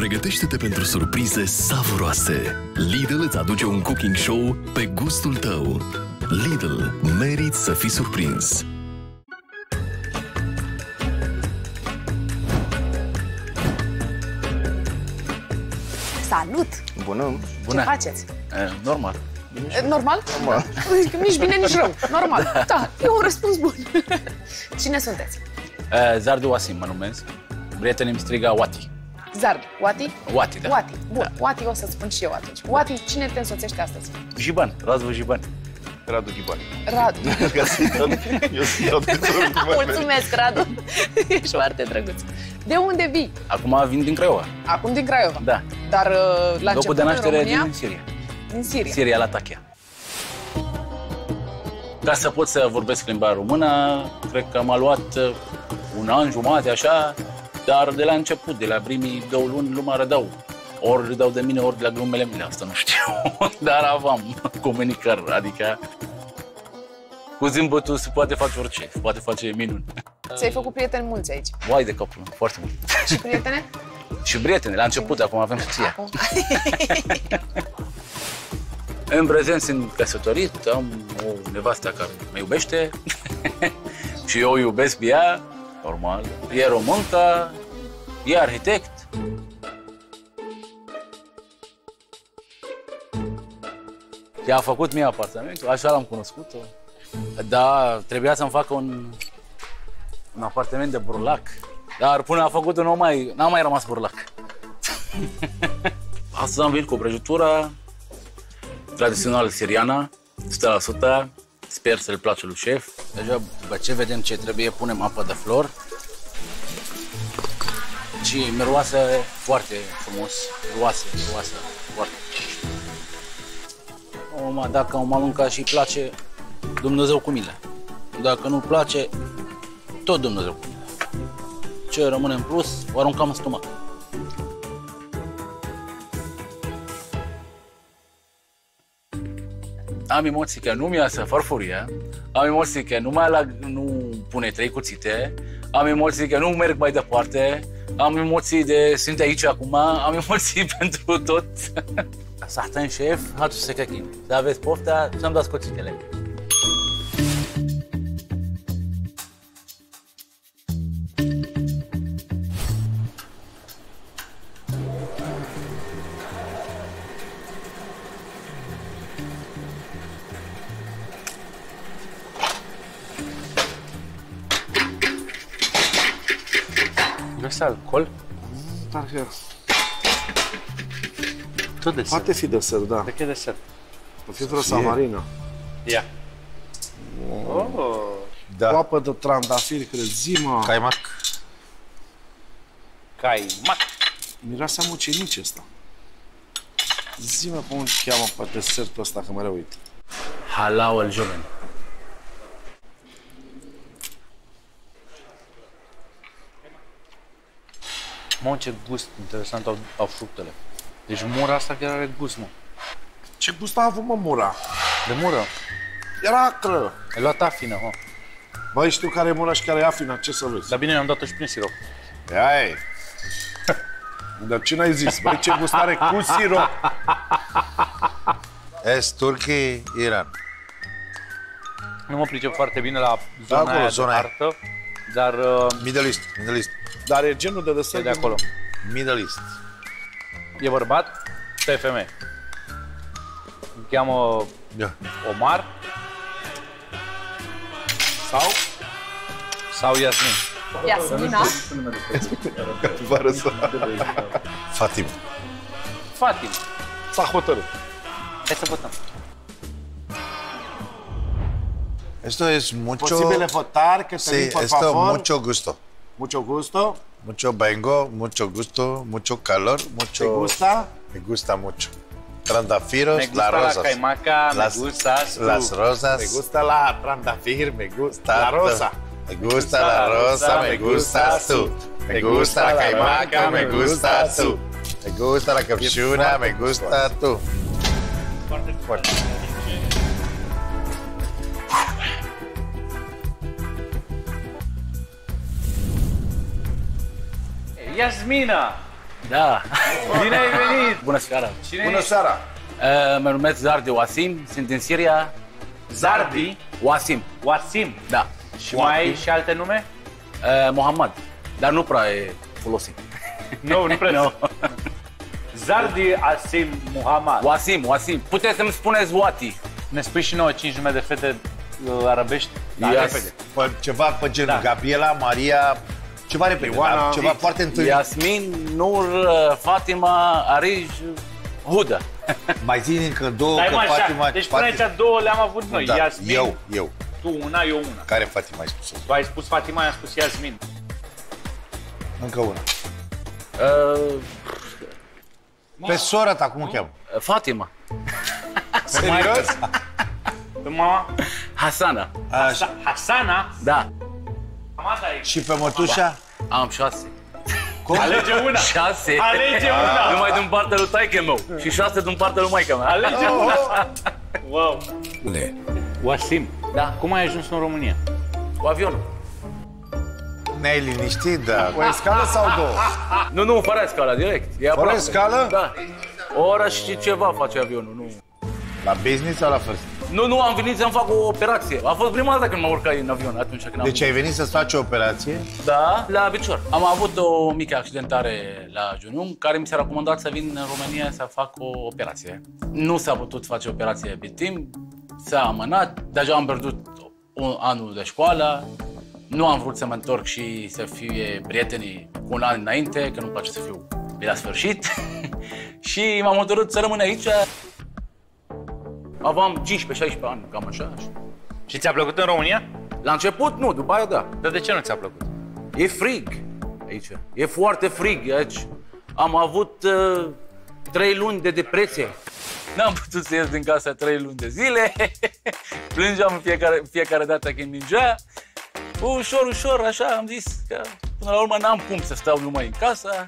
Pregătește-te pentru surprize savuroase. Lidl îți aduce un cooking show pe gustul tău. Lidl, meriți să fii surprins. Salut! Bună! Ce faceți? E, normal. E, Normal? Normal. Nici bine, nici rău. Normal. Da, e un răspuns bun. Cine sunteți? E, Zardu Wasim mă numesc. Prietenii îmi strigă Wati. Zard. Wati? Wati, da. Wati. Bun. Wati o să spun și eu atunci. Wati, cine te însoțește astăzi? Jiban, Razvu Jiban. Radu Ghiban. Radu. Ca să-i dau- Eu să-i dau tuturor Ghiban. Mulțumesc, Radu. Ești foarte drăguț. De unde vii? Acum vin din Craiova. Acum din Craiova. Da. Dar uh, la Locul început de în naștere România? din Siria. Din Siria. Siria la Tachia. Ca să pot să vorbesc limba română, cred că m-a luat uh, un an, jumate, așa, dar de la început, de la primii două luni, lumea rădau. Ori râdau de mine, ori de la glumele mele, asta nu știu. Dar aveam comunicări, adică cu zâmbetul se poate face orice, se poate face minuni. Ți-ai făcut prieteni mulți aici. Vai de capul, meu, foarte mult. Și prietene? Și prieteni, la început, acum avem soția. Acum. În prezent sunt căsătorit, am o nevastă care mă iubește și eu o iubesc pe ea, normal. E româncă, e arhitect. Ea a făcut mie apartamentul, așa l-am cunoscut-o. Da, trebuia să-mi facă un, un apartament de burlac, dar până a făcut-o nu mai, n-a mai rămas burlac. Astăzi am venit cu o prăjitură tradițional siriana, 100%. Sper să-l place lui șef. Deja, după ce vedem ce trebuie, punem apă de flor. Și miroase foarte frumos, miroase, miroase foarte. Oma, dacă o mănâncă și îi place, Dumnezeu cu mine. Dacă nu-i place, tot Dumnezeu cu mine. Ce rămâne în plus, o aruncăm în stomac. am emoții că nu mi iasă farfuria, am emoții că nu mai la, nu pune trei cuțite, am emoții că nu merg mai departe, am emoții de sunt aici acum, am emoții pentru tot. Sahtan șef, hatu secachin. Să aveți pofta, să-mi dați cuțitele. Este alcool? Parcă Tot de poate fi desert, da. De ce desert? Poate fi vreo samarină. Ia. Oh. Cu Da. apă de trandafiri, crezimă. Caimac. Caimac. Miroase a mucenici ăsta. Zi-mă cum îl cheamă pe desertul ăsta, că mereu uit. Halau al joven. Mă, ce gust interesant au, au fructele. Deci mura asta chiar are gust, mă. Ce gust a avut, mă, mura? De mură. Era acră. Ai luat afină, mă. Băi, știu care e mura și care e afina, ce să vezi? Dar bine, am dat-o și prin sirop. Ia e. Dar ce n-ai zis? Băi, ce gust are cu sirop? Est, Turkey, Iran. Nu mă pricep foarte bine la zona acolo, aia zona de aia. Artă, dar uh, Middle East, Middle East. Dar e genul de e desert de acolo. Middle East. E bărbat, pe femeie. Îl cheamă Da. Omar Sau? sau Iasmin. Iasmina. Fără să... Fatim. Fatim. S-a hotărât. Hai să votăm. Esto es mucho... Posibile votar, que te Sí, por esto favor. mucho gusto. Mucho gusto. Mucho vengo, mucho gusto, mucho calor, mucho... ¿Te gusta? Me gusta mucho. Trandafiros, Me gusta las la rosas. caimaca, Las- me gustas tú. Las rosas. Me gusta la trandafir, me gusta la rosa. Me gusta la rosa, me gustas tú. Me gusta la caimaca, me gustas tú. Me gusta la capchuna, me gusta tú. Fuerte. Yasmina, Da. Bine ai venit! Bună seara. Cine Bună ești? seara! Uh, mă numesc Zardi Wasim, sunt din Siria. Zardi Wasim, Wasim. da. Și mai ai și alte nume? Uh, Mohammad, dar nu prea e folosit. Nu, nu prea. No. Zardi Asim Muhammad. Wasim, Wasim. Puteți să-mi spuneți Wati. Ne spui și nouă cinci nume de fete uh, arabești? Da, Yes. repede. Pe ceva pe genul Da. Gabriela, Maria, ceva repede, Ioana, dar ceva X. foarte întâlnit. Yasmin, Nur, uh, Fatima, Arij, Huda. Mai zi încă două, Stai că mă așa, Fatima... deci până aici două le-am avut noi. da, Iasmin, eu, eu. tu una, eu una. Care Fatima ai spus? Tu ai spus Fatima, i-am spus Iasmin. Încă una. Uh, Pe sora ta, cum o cheamă? Fatima, Serios? Pe mama? Hasana, Așa. Hasana? da. Amata e. Și pe mătușa? Am șase. Alege una. Șase. Alege una. Numai din partea lui taică meu. Și șase din partea lui maica mea. Alege una. Wow. Le. Wasim, Da, cum ai ajuns în România? cu avionul. Ne-ai liniștit, da. O escală sau două? Nu, nu, fără scala, direct. E aproape. scală? Da. O oră și ceva face avionul, nu. La business sau la first? Nu, nu, am venit să-mi fac o operație. A fost prima dată când mă urcai în avion, atunci când am Deci ai venit să-ți faci o operație? Da, la picior. Am avut o mică accidentare la genunchi, care mi s-a recomandat să vin în România să fac o operație. Nu s-a putut face operație pe timp, s-a amânat, deja am pierdut un anul de școală, nu am vrut să mă întorc și să fie prietenii cu un an înainte, că nu-mi place să fiu pe la sfârșit. și m-am hotărât să rămân aici. Aveam 15-16 ani, cam așa. Și ți-a plăcut în România? La început nu, după aia da. Dar de ce nu ți-a plăcut? E frig aici. E foarte frig aici. Am avut uh, trei luni de depresie. N-am putut să ies din casa trei luni de zile. Plângeam în fiecare, fiecare dată când ningea. Ușor, ușor, așa am zis că până la urmă n-am cum să stau numai în casa.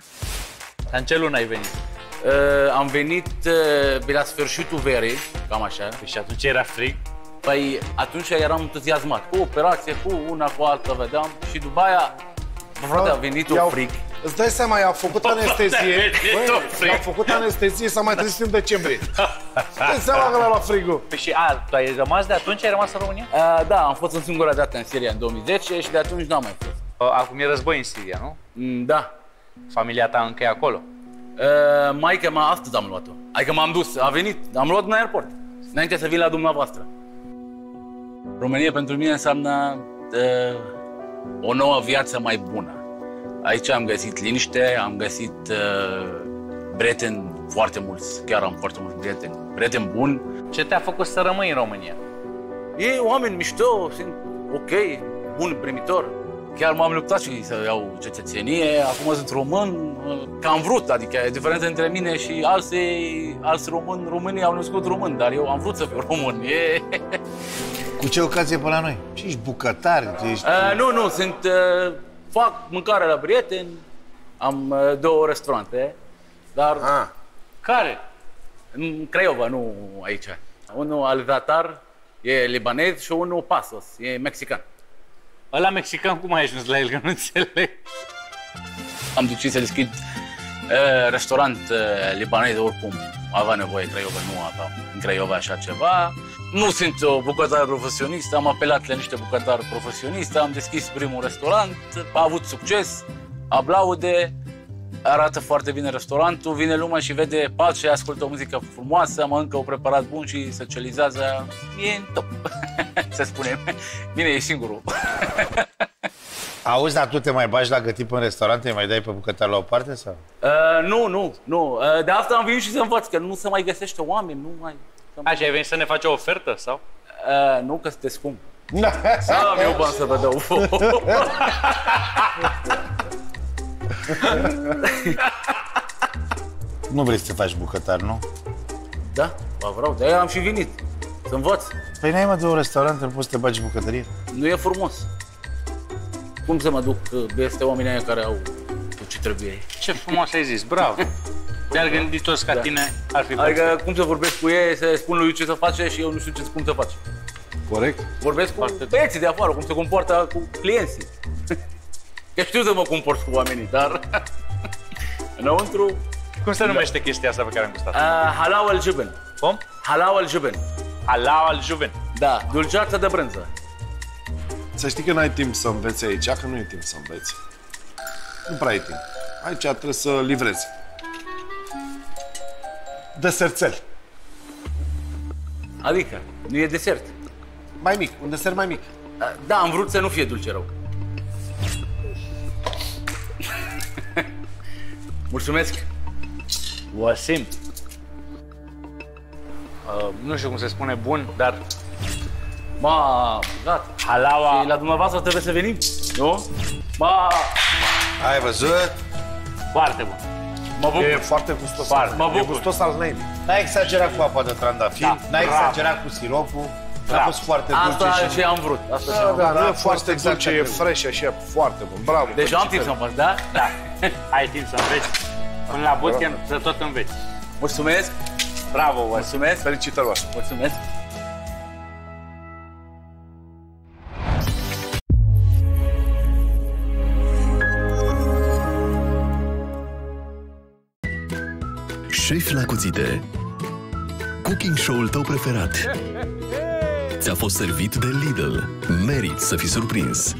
Dar în ce lună ai venit? Uh, am venit uh, pe la sfârșitul verii, cam așa. Și atunci era frig? Păi atunci eram entuziasmat. Cu operație, cu una, cu alta, vedeam. Și după aia, frate, a venit un I-au- frig. Îți dai seama, i-a făcut anestezie. venit un Băi, frig. i-a făcut anestezie, s-a mai trezit în decembrie. Dai seama că l-a luat frigul. Păi și a, tu ai rămas de atunci? Ai rămas în România? Uh, da, am fost în singura dată în Siria în 2010 și de atunci n-am mai fost. Acum e război în Siria, nu? Mm, da. Familia ta încă e acolo. Uh, maica mea astăzi am luat-o. Adică m-am dus, a venit, am luat în aeroport. Înainte să vin la dumneavoastră. România pentru mine înseamnă uh, o nouă viață mai bună. Aici am găsit liniște, am găsit uh, prieteni foarte mulți, chiar am foarte mulți prieteni, prieteni buni. Ce te-a făcut să rămâi în România? E oameni mișto, sunt ok, bun primitor. Chiar m-am luptat și să iau cetățenie, acum sunt român, că am vrut, adică e diferența între mine și alții, alți români, românii au născut român, dar eu am vrut să fiu român. E... Cu ce ocazie pe la noi? Și ești bucătar, ești... Uh, nu, nu, sunt, uh, fac mâncare la prieteni, am uh, două restaurante, dar Ah, Care? în Craiova, nu aici. Unul Alvatar e libanez și unul Pasos, e mexican. Ăla mexican, cum ai ajuns la el, că nu înțeleg? Am decis să deschid uh, restaurant uh, libanez oricum. Avea nevoie Craiova, nu avea în Craiova așa ceva. Nu sunt o bucătar profesionist, am apelat la niște bucătari profesioniști, am deschis primul restaurant, a avut succes, aplaude, arată foarte bine restaurantul, vine lumea și vede pace, ascultă o muzică frumoasă, mănâncă un preparat bun și socializează. E în top, să spunem. Bine, e singurul. Auzi, dar tu te mai bagi la gătit în restaurante, îi mai dai pe bucătar la o parte sau? Uh, nu, nu, nu. Uh, de asta am venit și să învăț, că nu se mai găsește oameni, nu mai... Așa, ai venit să ne faci o ofertă, sau? Uh, nu, că sunteți scump. Am eu bani să vă dau. Nu vrei să te faci bucătar, nu? da, vă vreau, de-aia am și venit. Să învăț. Păi n-ai mă două restaurante, nu poți să te bagi bucătărie? Nu e frumos. Cum să mă duc uh, peste oamenii aia care au tot ce trebuie? Ce frumos ai zis, bravo! Te-ar gândi toți ca tine, ar fi Adică perfect. cum să vorbesc cu ei, să spun lui ce să face și eu nu știu ce cum să faci. corect. Vorbesc cu băieții de afară, cum se comportă cu clienții. Că știu să mă comport cu oamenii, dar Înăuntru, Cum se numește chestia asta pe care am gustat? uh, halau al juben. Cum? Halau al juben. Alau al juven. Da, dulceață de brânză. Să știi că n-ai timp să înveți aici, că nu e timp să înveți. Nu prea ai timp. Aici trebuie să livrezi. Deserțel. Adică, nu e desert. Mai mic, un desert mai mic. Uh, Da, am vrut să nu fie dulce rău. Mulțumesc. O simt. Uh, nu știu cum se spune bun, dar Ma, gata. halaua... Și la dumneavoastră trebuie să venim, nu? Ma, Ai văzut? Foarte bun. mă bucur. E foarte gustos. Foarte. Mă E bucur. gustos al năimii. N-ai exagerat cu apa de trandafir, Da, n-ai bravo. exagerat cu siropul, a Bravo. fost foarte dulce Asta și... și am vrut. Asta și am Da, vrut. da, nu a e fost foarte exact dulce, ce e trebuie. fresh și e foarte bun. Bravo. Deci eu am timp să felicitări. învăț, da? Da. Ai timp să înveți. Până la bootcamp să tot înveți. Mulțumesc. Bravo, Oase. Mulțumesc. Felicitări, Oase. Mulțumesc. Șef la cuțite Cooking show-ul tău preferat Ți-a fost servit de Lidl Merit să fii surprins